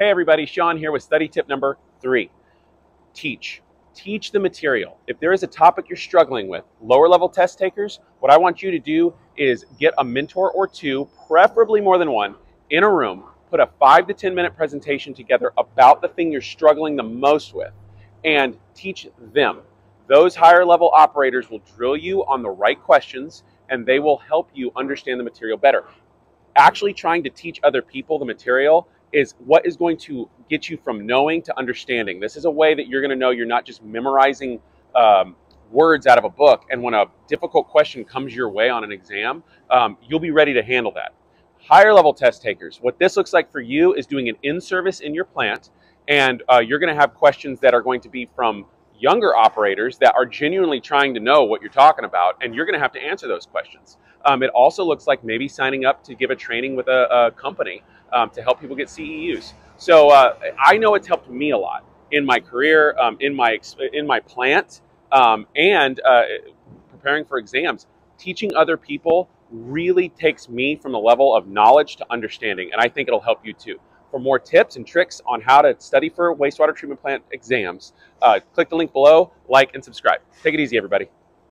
Hey everybody, Shawn here with study tip number three. Teach. Teach the material. If there is a topic you're struggling with, lower level test takers, what I want you to do is get a mentor or two, preferably more than one, in a room, put a five to 10 minute presentation together about the thing you're struggling the most with, and teach them. Those higher level operators will drill you on the right questions and they will help you understand the material better. Actually, trying to teach other people the material is what is going to get you from knowing to understanding. This is a way that you're going to know you're not just memorizing um, words out of a book, and when a difficult question comes your way on an exam, um, you'll be ready to handle that. Higher level test takers, what this looks like for you is doing an in service in your plant, and uh, you're going to have questions that are going to be from younger operators that are genuinely trying to know what you're talking about, and you're going to have to answer those questions. Um, it also looks like maybe signing up to give a training with a, a company um, to help people get CEUs. So uh, I know it's helped me a lot in my career, um, in my in my plant, um, and uh, preparing for exams. Teaching other people really takes me from the level of knowledge to understanding, and I think it'll help you too. For more tips and tricks on how to study for wastewater treatment plant exams, uh, click the link below, like, and subscribe. Take it easy, everybody.